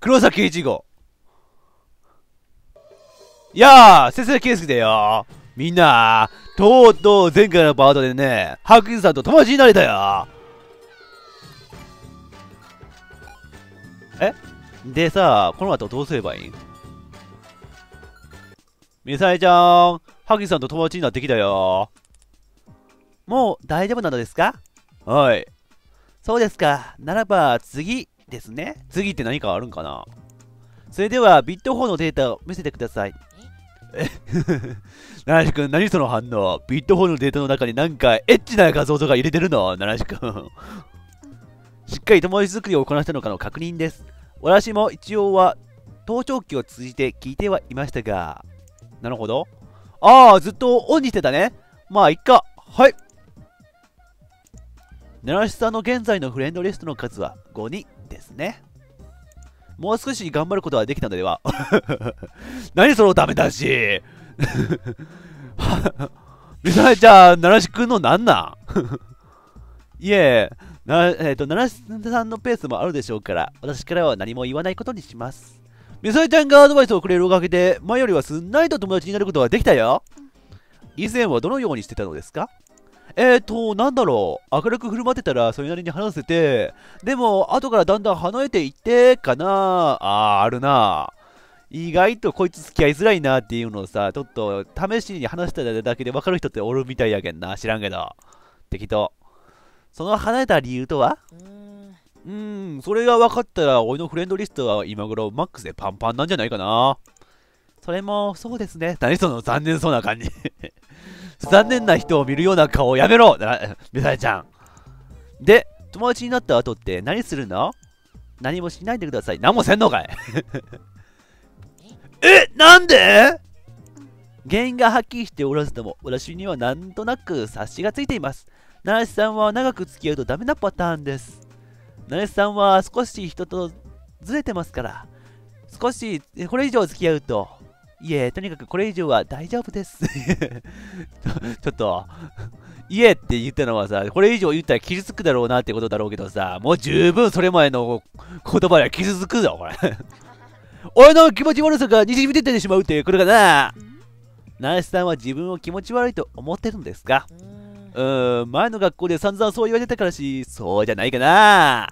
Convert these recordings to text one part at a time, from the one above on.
黒崎一号。やあ、先生圭介だよ。みんな、とうとう前回のパートでね、白衣さんと友達になれたよ。え？でさ、この後どうすればいい？ミサイちゃん、ハギさんと友達になってきたよ。もう大丈夫なのですか？はい。そうですか。ならば次ですね。次って何かあるんかな？それではビット4のデータを見せてください。え？七志くん、何その反応？ビット4のデータの中になんかエッチな画像とか入れてるの？七志くん。しっかり友達作りを行ったのかの確認です。私も一応は盗聴器を通じて聞いてはいましたが。なるほど。ああ、ずっとオンにしてたね。まあ、いっか。はい。奈良市さんの現在のフレンドリストの数は5人ですね。もう少し頑張ることはできたのでは 何そのダメだし みさえちゃん、奈良市くんのなんなん？いえ、なえっ、ー、と、奈良市さんのペースもあるでしょうから、私からは何も言わないことにします。みさえちゃんがアドバイスをくれるおかげで、前よりはすんなりと友達になることができたよ。以前はどのようにしてたのですか？えーと、なんだろう。明るく振る舞ってたらそれなりに話せて、でも、後からだんだん離れていってかなあー、あるな意外とこいつ付き合いづらいなっていうのをさ、ちょっと試しに話しただけで分かる人っておるみたいやけんな。知らんけど。適当。その離れた理由とは？うーん、それが分かったら、俺のフレンドリストは今頃マックスでパンパンなんじゃないかな。それも、そうですね。何その残念そうな感じ残念な人を見るような顔をやめろミサイちゃん。で、友達になった後って何するの？何もしないでください。何もせんのかい えなんで？原因がはっきりしておらずとも、私にはなんとなく察しがついています。奈良さんは長く付き合うとダメなパターンです。奈良さんは少し人とずれてますから、少しこれ以上付き合うといえ、とにかくこれ以上は大丈夫です ちょっと、いえって言ったのはさ、これ以上言ったら傷つくだろうなってことだろうけどさ、もう十分それまでの言葉では傷つくぞ、これ俺の気持ち悪さがにじみ出てしまうっていうことかな。ナイスさんは自分を気持ち悪いと思ってるんですかうーん、前の学校で散々そう言われてたからし、そうじゃないかな。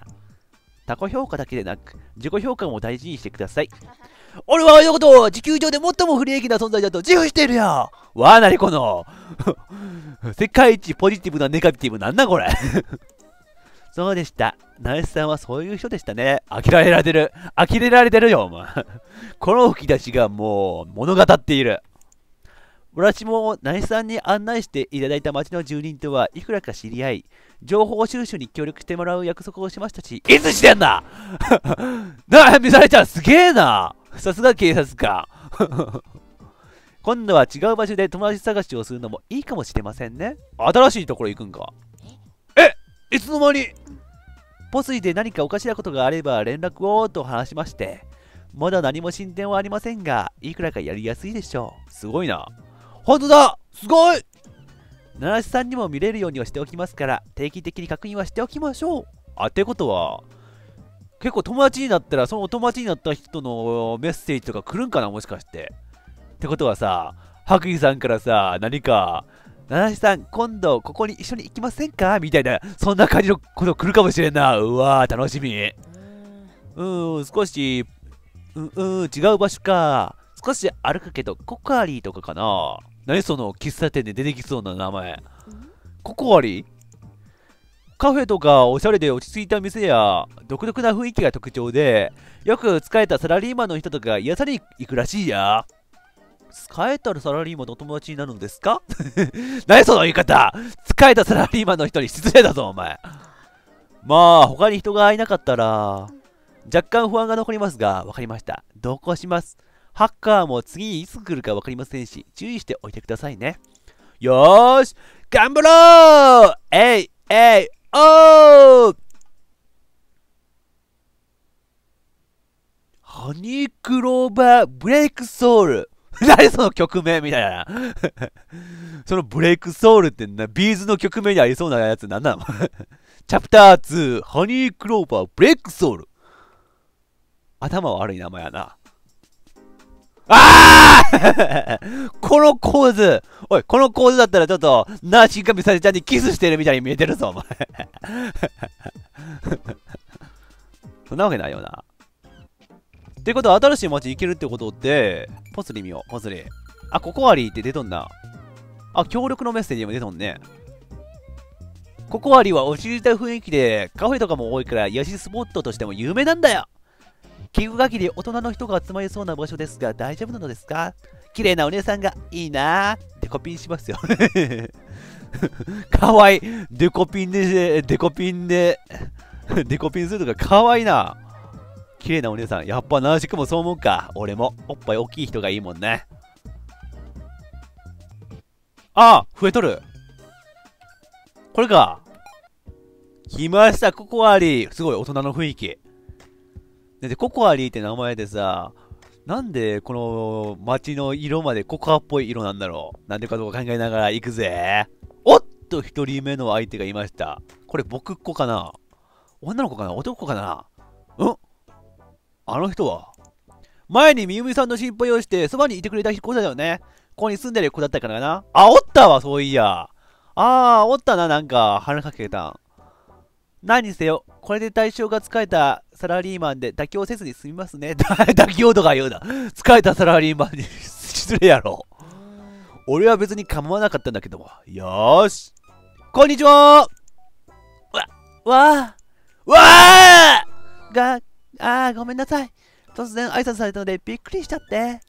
他己評価だけでなく、自己評価も大事にしてください。俺はあのことを地球上で最も不利益な存在だと自負してるよわあ、なにこの 世界一ポジティブなネガティブなんだこれ そうでした。ナイスさんはそういう人でしたね。呆れられてる。呆れられてるよ、お前。この吹き出しがもう物語っている。私もナイスさんに案内していただいた町の住人とはいくらか知り合い、情報収集に協力してもらう約束をしましたし、いつしてんだなあ、ミサレちゃんすげえなさすが警察か。今度は違う場所で友達探しをするのもいいかもしれませんね。新しいところ行くんか。えいつの間に？ポスイで何かおかしなことがあれば連絡をと話しまして、まだ何も進展はありませんが、いくらかやりやすいでしょう。すごいな。ほんとだすごい奈良市さんにも見れるようにはしておきますから、定期的に確認はしておきましょう。あ、ってことは、結構友達になったら、その友達になった人のメッセージとか来るんかなもしかして。ってことはさ、白衣さんからさ、何か、七瀬さん、今度ここに一緒に行きませんか？みたいな、そんな感じのこと来るかもしれんな。うわー、楽しみ。うん、少し、うん、うん、違う場所か。少し歩くけど、ココアリーとかかな。何その喫茶店で出てきそうな名前。ココアリー？カフェとかおしゃれで落ち着いた店や独特な雰囲気が特徴で、よく疲れたサラリーマンの人とか癒されに行くらしいや。疲れたらサラリーマンの友達になるんですか？何その言い方疲れたサラリーマンの人に失礼だぞ、お前。まあ、他に人がいなかったら、若干不安が残りますが、わかりました。同行します。ハッカーも次にいつ来るかわかりませんし、注意しておいてくださいね。よーし頑張ろうえいえいおー。ハニークローバーブレイクソウル。何その曲名みたいな。そのブレイクソウルってな、ビーズの曲名にありそうなやつなんなの？チャプター2、ハニークローバーブレイクソウル。頭悪い名前やな。あ あこの構図おい、この構図だったらちょっと、ナーシンカミサリちゃんにキスしてるみたいに見えてるぞ、お前。そんなわけないよな。ってことは、新しい街行けるってことで、ポスリ見よう、ポスリ。あ、ココアリーって出とんな。あ、協力のメッセージも出とんね。ココアリは落ち着いた雰囲気で、カフェとかも多いから、癒しスポットとしても有名なんだよ。聞く限り大人の人が集まりそうな場所ですが、大丈夫なのですか？綺麗なお姉さんがいいなーデコピンしますよ かわいい。デコピンで、デコピンで、デコピンするとかかわいいな。綺麗なお姉さん。やっぱナーシクもそう思うか。俺も。おっぱい大きい人がいいもんね。ああ増えとる。これか。来ました、ココアリー。すごい大人の雰囲気。で、ココアリーって名前でさ、なんでこの街の色までココアっぽい色なんだろう？なんでかどうか考えながら行くぜ。おっと、一人目の相手がいました。これ僕っ子かな？女の子かな？男かな？うん？あの人は？前にみゆみさんの心配をしてそばにいてくれた子だよね。ここに住んでる子だったからな。あ、おったわ、そういや。あー、おったな、なんか、話かけたん。何にせよ、これで対象が疲れたサラリーマンで妥協せずに済みますね。妥協とか言うな。疲れたサラリーマンに 失礼やろ。俺は別に構わなかったんだけども。よーし。こんにちはわ、わー、わーが、あー、ごめんなさい。突然挨拶されたのでびっくりしちゃって。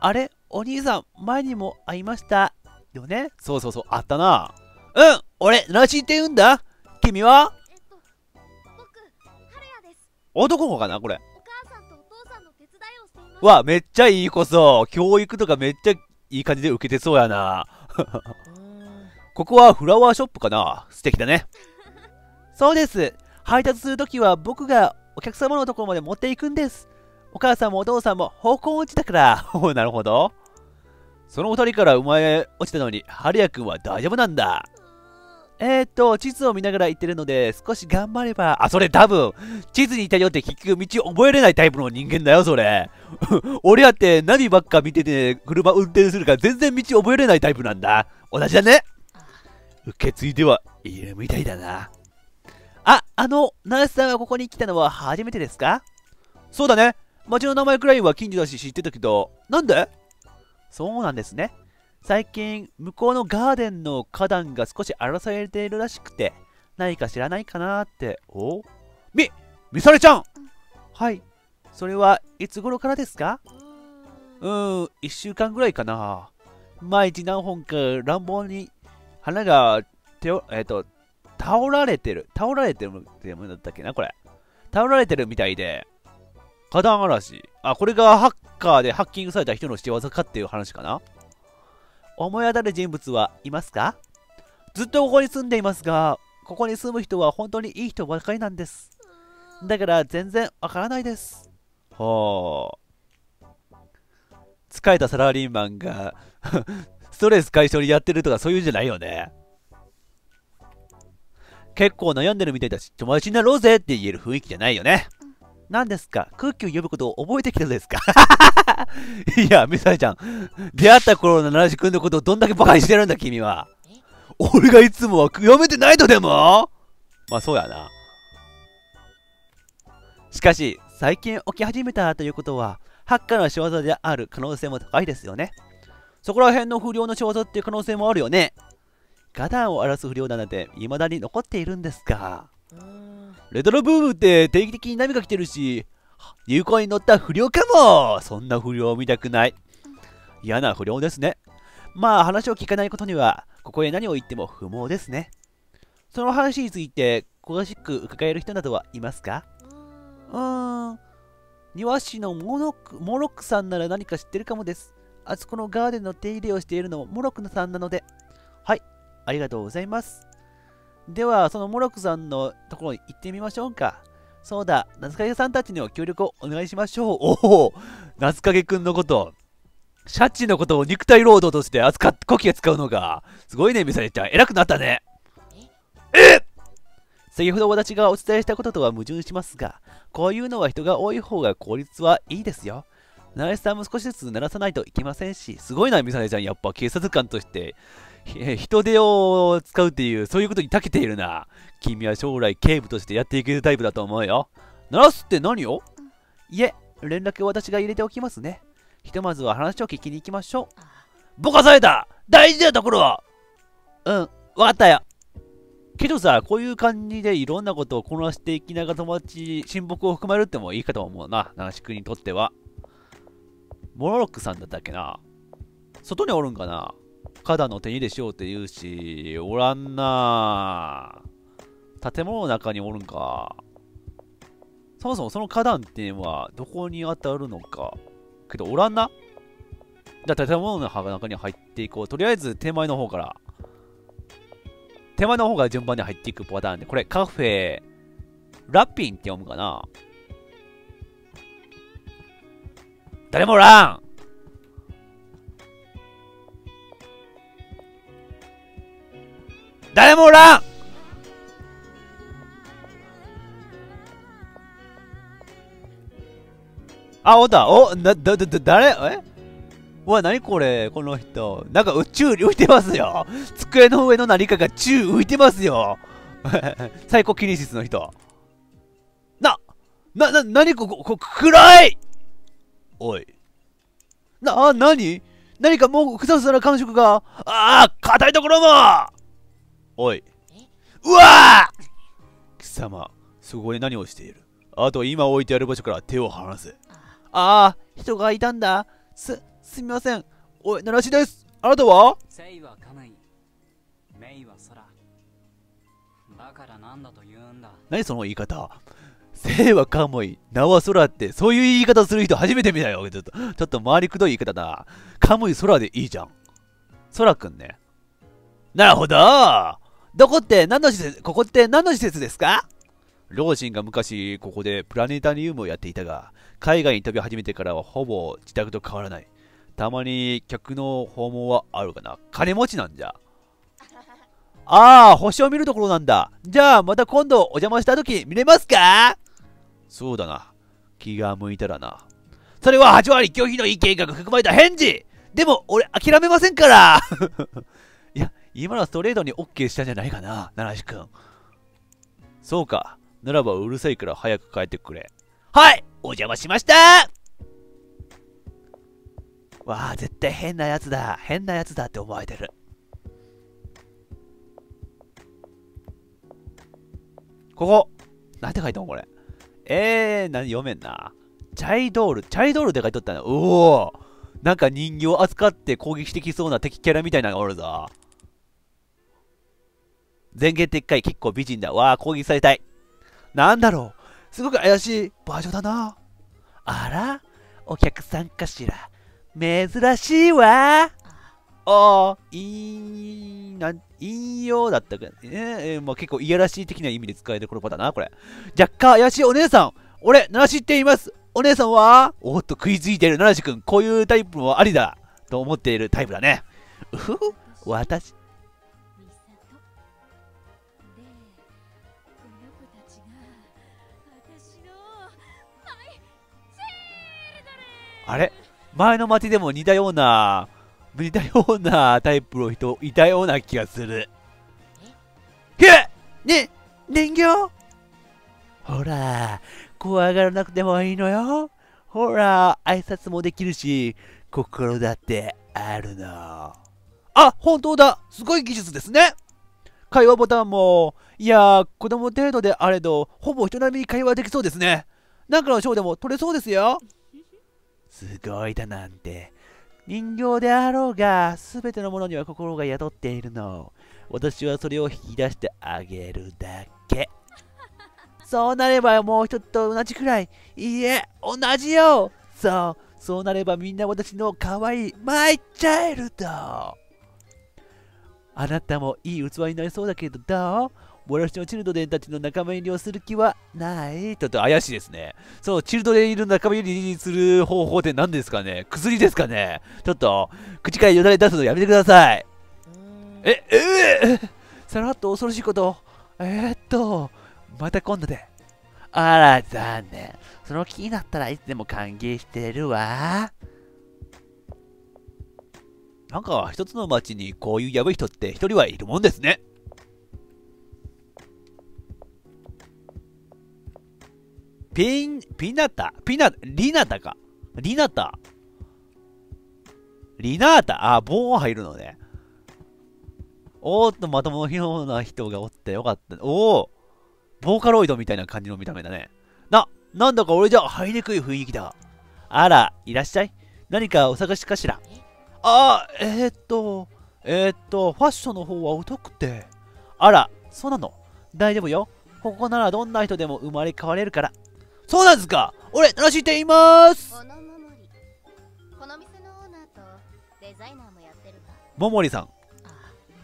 あれお兄さん、前にも会いました。よねそうそうそう、あったな。うん、俺、らしいって言うんだ。君は？男の子かなこれ。わ、めっちゃいい子そう。教育とかめっちゃいい感じで受けてそうやな。ここはフラワーショップかな素敵だね。そうです。配達するときは僕がお客様のところまで持っていくんです。お母さんもお父さんも方向音痴だから。なるほど。その二人から生まれ落ちたのに、ハリア君は大丈夫なんだ。えー、っと、地図を見ながら行ってるので、少し頑張れば、あ、それ多分、地図にいたよって結局道覚えれないタイプの人間だよ、それ。俺やって何ばっか見てて車運転するから全然道覚えれないタイプなんだ。同じだね。受け継いではいるみたいだな。あ、あの、ナースさんはここに来たのは初めてですか？そうだね。町の名前くらいは近所だし知ってたけど、なんで？そうなんですね。最近、向こうのガーデンの花壇が少し荒らされているらしくて、何か知らないかなって。お？み、みされちゃん、はい。それはいつ頃からですか？うーん、1週間ぐらいかな。毎日何本か乱暴に花が手を、えっ、ー、と、倒られてる。倒られてるってものだったっけな、これ。倒られてるみたいで、花壇嵐。あ、これがハッカーでハッキングされた人の仕業かっていう話かな思い当たる人物はいますか？ずっとここに住んでいますが、ここに住む人は本当にいい人ばかりなんです。だから全然わからないです。はあ。疲れたサラリーマンがストレス解消にやってるとかそういうんじゃないよね。結構悩んでるみたいだし、友達になろうぜって言える雰囲気じゃないよね。何ですか？空気を呼ぶことを覚えてきたのですか？いや、ミサイちゃん。出会った頃の七志くんのことをどんだけ馬鹿にしてるんだ、君は。俺がいつもは読めてないとでも？まあそうやな。しかし、最近起き始めたということは、ハッカーの仕業である可能性も高いですよね。そこら辺の不良の仕業っていう可能性もあるよね。ガダンを荒らす不良だなんて未だに残っているんですが。レトロブームって定期的に波が来てるし、流行に乗った不良かもそんな不良を見たくない。嫌な不良ですね。まあ話を聞かないことには、ここへ何を言っても不毛ですね。その話について詳しく伺える人などはいますか？うーん。庭師のモロクモロクさんなら何か知ってるかもです。あそこのガーデンの手入れをしているのもモロックさんなので。はい、ありがとうございます。では、そのモロクさんのところに行ってみましょうか。そうだ、夏影さんたちには協力をお願いしましょう。おお、夏影くんのこと、シャチのことを肉体労働として扱っ、コキが使うのが、すごいね、ミサイちゃん。偉くなったね。え先ほど私がお伝えしたこととは矛盾しますが、こういうのは人が多い方が効率はいいですよ。ナイスさんも少しずつ鳴らさないといけませんし、すごいな、ミサネちゃん。やっぱ警察官として、人手を使うっていう、そういうことに長けているな。君は将来警部としてやっていけるタイプだと思うよ。鳴らすって何を？いえ、連絡を私が入れておきますね。ひとまずは話を聞きに行きましょう。ぼかされた大事なところはうん、わかったよ。けどさ、こういう感じでいろんなことをこなしていきながら友達、親睦を含まれるってもいいかと思うな。ナシ君にとっては。モロロックさんだったっけな外におるんかな花壇の手入れしようって言うし、おらんな建物の中におるんか。そもそもその花壇っていうのはどこに当たるのか。けどおらんなじゃあ建物の中に入っていこう。とりあえず手前の方から。手前の方が順番に入っていくパターンで、これカフェ、ラッピンって読むかな誰もおらん誰もおらんあ、おった。お、な、だ、だ、だ、誰？え？うわ、なにこれ？この人。なんか宇宙に浮いてますよ。机の上の何かが宙浮いてますよ。サイコキネシスの人。な、な、な、なにここ、ここ、暗いおい。な、あなに何かもうふさふさな感触が。ああ、硬いところもおい。うわ貴様、そこで何をしている？あと今置いてある場所から手を離せ。ああ、人がいたんだ。す、すみません。おい、奈良しです。あなたは？セイはカムイ。メイは空。だからなんだと言うんだ。何その言い方？生はカムイ、名は空って、そういう言い方する人初めて見たよ。ちょっと、ちょっと回りくどい言い方だ。カムイ空でいいじゃん。空くんね。なるほどどこって何の施設、ここって何の施設ですか？両親が昔ここでプラネタリウムをやっていたが、海外に飛び始めてからはほぼ自宅と変わらない。たまに客の訪問はあるかな。金持ちなんじゃ。ああ、星を見るところなんだ。じゃあ、また今度お邪魔した時見れますか？そうだな。気が向いたらな。それは8割拒否のいい計画が含まれた返事でも、俺諦めませんから 今のはストレートに OK したんじゃないかな、七く君。そうか。ならばうるさいから早く帰ってくれ。はいお邪魔しましたわあ、絶対変なやつだ。変なやつだって思われてる。ここ。なんて書いてんこれ？えー、何読めんな。チャイドール。チャイドールって書いとったな。おおなんか人形扱って攻撃してきそうな敵キャラみたいなのがおるぞ。前言撤回結構美人だ。わあ、攻撃されたい。なんだろう。すごく怪しいバージョンだな。あらお客さんかしら。珍しいわ。ああ、いい、なん、引用だったか、ね、えー、まあ、結構いやらしい的な意味で使える言葉だな、これ。若干怪しいお姉さん。俺、七しっています。お姉さんはおっと食いついてる七しくん。こういうタイプもありだ。と思っているタイプだね。うふふ私。あれ？前の街でも似たような、似たようなタイプの人いたような気がする。え？ね、人形？ほら、怖がらなくてもいいのよ。ほら、挨拶もできるし、心だってあるの。あ、本当だすごい技術ですね会話ボタンも、いやー、子供程度であれど、ほぼ人並みに会話できそうですね。なんかのショーでも撮れそうですよ。すごいだなんて。人形であろうが、すべてのものには心が宿っているの。私はそれを引き出してあげるだけ。そうなればもう一つと同じくらい。いいえ、同じよ。そう、そうなればみんな私の可愛いマイチャイルド。あなたもいい器になりそうだけどどう私のチルドレンたちの仲間入りをする気はない？ちょっと怪しいですね。そう、チルドレンいる仲間入りにする方法って何ですかね？薬ですかね？ちょっと、口からよだれ出すのやめてください。え、えー、さらっと恐ろしいこと。えー、っと、また今度で。あら、残念。その気になったらいつでも歓迎してるわ。なんか、一つの町にこういうやばい人って一人はいるもんですね。ピン、ピナタ？ピナ、リナタか。リナタ？リナータ？あ、棒が入るのね。おーっと、まともな人がおってよかった。おおボーカロイドみたいな感じの見た目だね。な、なんだか俺じゃ入りにくい雰囲気だ。あら、いらっしゃい。何かお探しかしら？あ、えー、っと、えー、っと、ファッションの方は疎くて。あら、そうなの？大丈夫よ。ここならどんな人でも生まれ変われるから。そうなんですか？俺、楽しいって言いますこの店のオーナーとデザイナーもやってるわももりさん。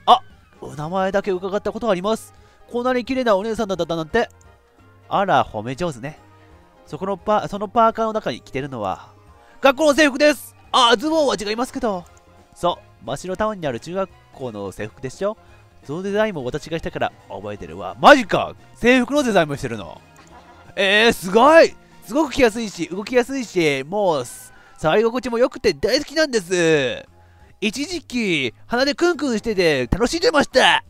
あ、お名前だけ伺ったことがあります。こんなに綺麗なお姉さんだったなんて。あら、褒め上手ね。そこのパ、そのパーカーの中に着てるのは、学校の制服ですあ、ズボンは違いますけど。そう、真白タウンにある中学校の制服でしょそのデザインも私がしたから覚えてるわ。マジか制服のデザインもしてるの。えー、すごいすごく着やすいし、動きやすいし、もう、触り心地も良くて大好きなんです。一時期、鼻でクンクンしてて楽しんでました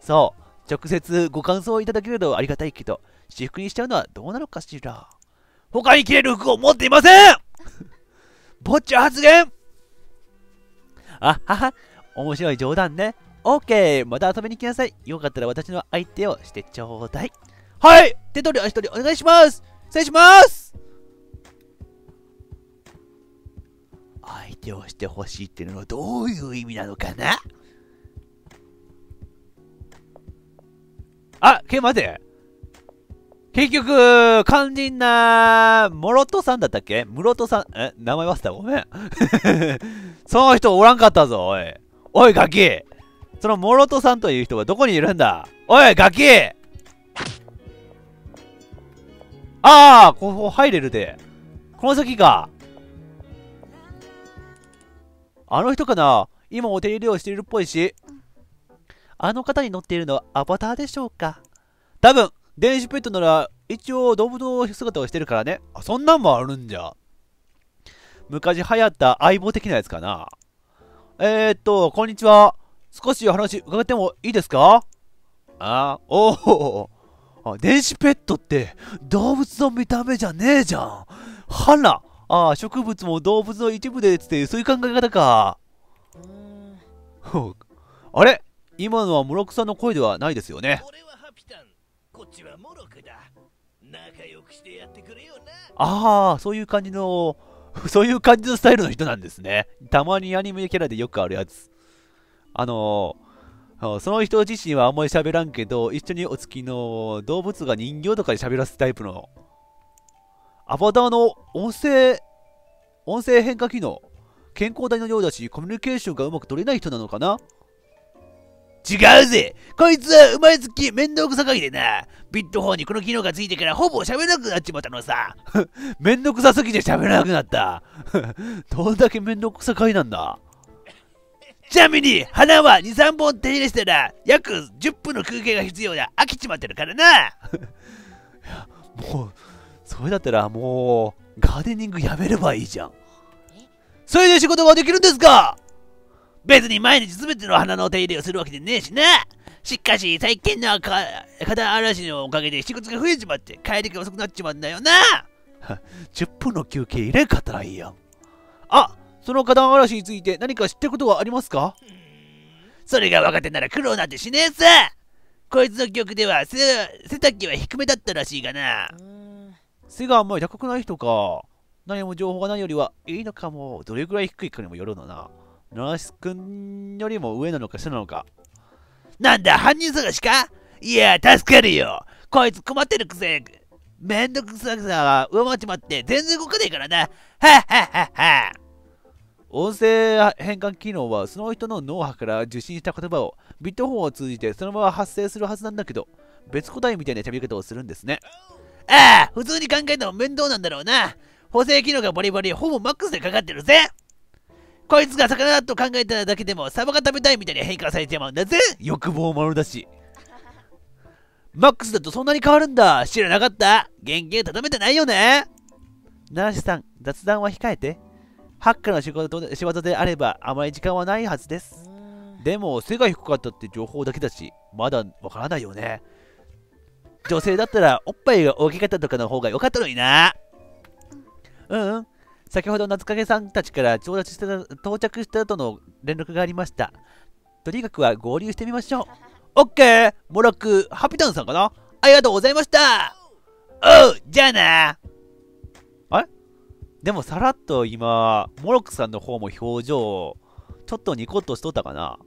そう、直接ご感想をいただけるとありがたいけど、私服にしちゃうのはどうなのかしら。他に着れる服を持っていませんぼっちゃ発言あはは、面白い冗談ね。オッケー、また遊びに来なさい。よかったら私の相手をしてちょうだい。はい。手取り足取りお願いします。失礼します。相手をしてほしいっていうのはどういう意味なのかな？あ、け、待て。結局、肝心な、モロトさんだったっけ？ムロトさん、え、名前忘れた。ごめん。その人おらんかったぞ、おい。おい、ガキ。そのモロトさんという人はどこにいるんだ？おい、ガキ。ああここ入れるで。この先か。あの人かな今お手入れをしているっぽいし。あの方に乗っているのはアバターでしょうか多分、電子ペットなら一応動物の姿をしてるからね。あ、そんなんもあるんじゃ。昔流行った相棒的なやつかな。えー、っと、こんにちは。少しお話伺ってもいいですか？あ、おお。あ、電子ペットって動物の見た目じゃねえじゃん。はら。ああ、植物も動物の一部でって、そういう考え方か。あれ？今のはムロクさんの声ではないですよね。ああ、そういう感じの、そういう感じのスタイルの人なんですね。たまにアニメキャラでよくあるやつ。あのー、その人自身はあんまり喋らんけど、一緒にお付きの動物が人形とかで喋らすタイプの、アバターの音声、音声変化機能、健康体のようだし、コミュニケーションがうまく取れない人なのかな違うぜこいつは生まれつき面倒くさがりでな。ビット4にこの機能がついてからほぼ喋らなくなっちまったのさ。面倒くさすぎて喋らなくなった。どんだけ面倒くさがりなんだ。ちなみに、花は2、3本手入れしたら、約10分の休憩が必要だ。飽きちまってるからな。もう、それだったらもう、ガーデニングやめればいいじゃん。それで仕事ができるんですか？別に毎日全ての花の手入れをするわけでねえしな。しかし、最近の肩嵐のおかげで仕事が増えちまって、帰りが遅くなっちまうんだよな。10分の休憩入れんかったらいいやん。あその花壇嵐について何か知ってることはありますか？それが分かってなら苦労なんてしねえさこいつの記憶では背背丈は低めだったらしいがな。背があんまり高くない人か。何も情報がないよりはいいのかも。どれぐらい低いかにもよるのな。ナース君よりも上なのか下なのか。なんだ、犯人探しか？いや、助かるよ。こいつ困ってるくせ、めんどくささが上回っちまって全然動かねえからな。はっはっはっは。音声変換機能はその人の脳波から受信した言葉をビットフォンを通じてそのまま発生するはずなんだけど別個体みたいな喋り方をするんですね。ああ、普通に考えても面倒なんだろうな。補正機能がバリバリほぼマックスでかかってるぜ。こいつが魚だと考えただけでもサバが食べたいみたいに変化されてまうんだぜ欲望ものだしマックスだとそんなに変わるんだ知らなかった原型畳めてないよねナーシさん、雑談は控えて。ハッカーの仕事で仕事であればあまり時間はないはずです。でも背が低かったって情報だけだし、まだわからないよね。女性だったらおっぱいが大きかったとかの方が良かったのにな。うんうん。先ほど夏影さんたちから到着した到着したとの連絡がありました。とにかくは合流してみましょう。オッケーモラック、ハピタンさんかな？ありがとうございましたおうじゃあなでもさらっと今、モロックさんの方も表情、ちょっとニコッとしとったかな。